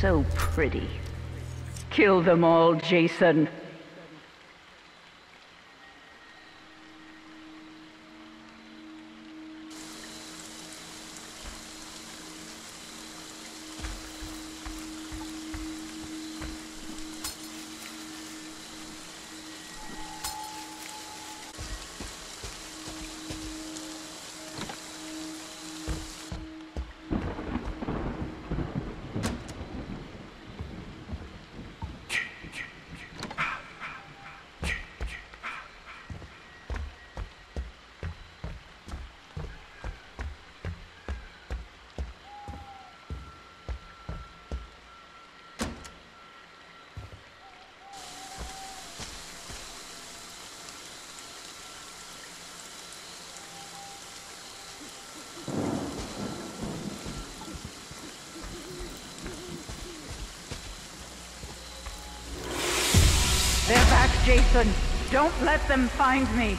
so pretty. Kill them all, Jason. Jason. Don't let them find me.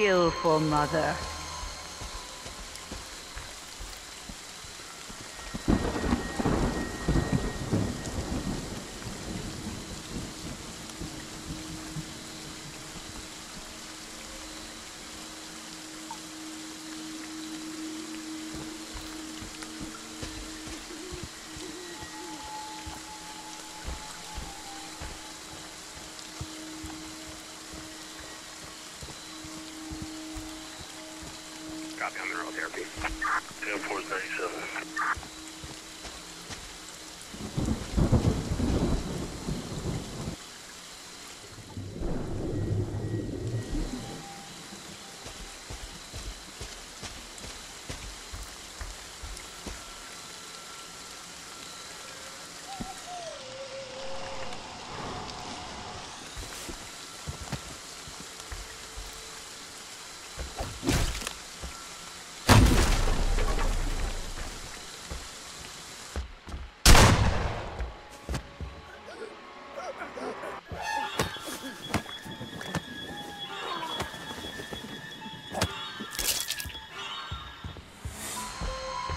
Kill for mother. Copy on therapy. 10 97.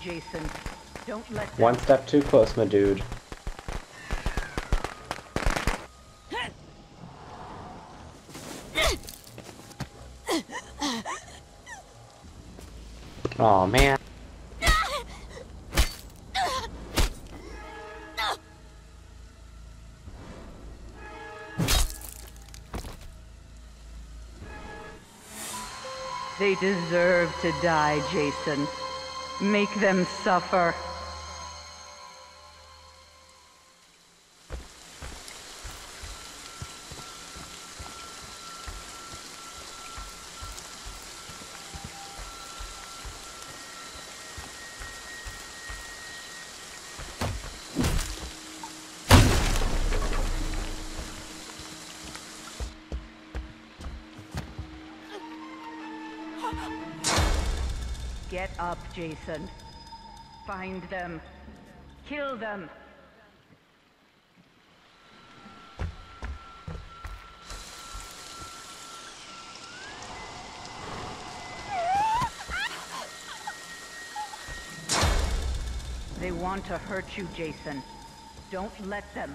Jason. Don't let. One step too close, my dude. Oh man. They deserve to die, Jason. Make them suffer. Get up, Jason. Find them. Kill them. They want to hurt you, Jason. Don't let them.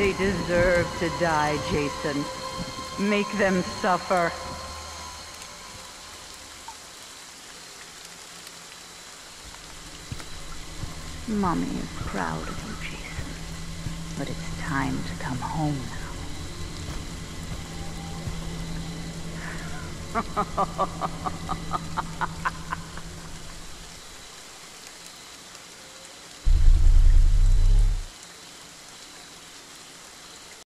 They deserve to die, Jason. Make them suffer. Mommy is proud of you, Jason. But it's time to come home now.